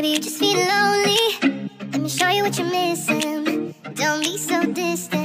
Maybe you just feel lonely. Let me show you what you're missing. Don't be so distant.